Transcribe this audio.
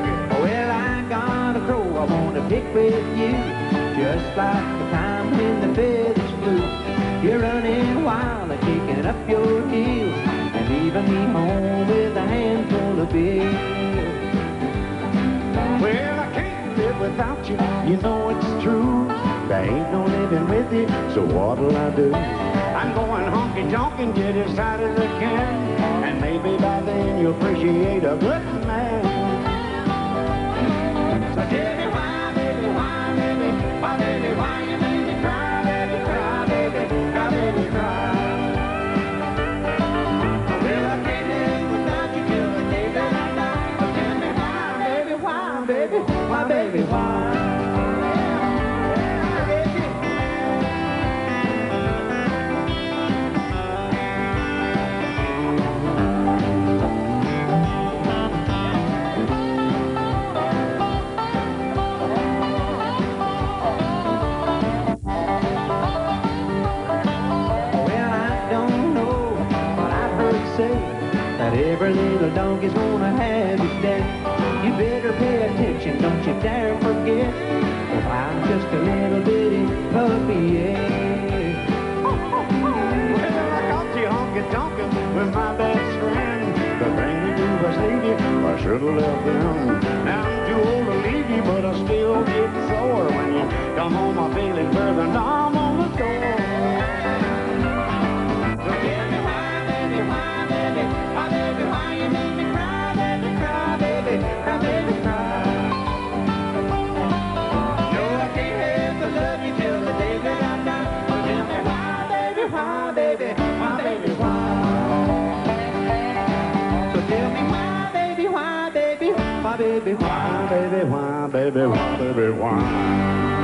record. Well, I got a crow I want to pick with you. Just like the time when the feathers flew. You're running wild and kicking up your heels. And leaving me home with a handful of bills. Well, I can't live without you. You know it's true. There ain't no living with you, so what'll I do? I'm going honky-tonk and get as hot as I can. And maybe by then you'll appreciate a good man baby, why, baby, why, say that every little donkey's gonna have his day. You better pay attention, don't you dare forget. If I'm just a little bitty puppy, yeah. Well, I caught you honky tonkin' with my best friend. The thing to do was leave you. I should have left them. Now I'm too old to leave you, but I still get sore when you come home. I'm feeling further numb baby, why, baby, why? Baby, why, baby, why?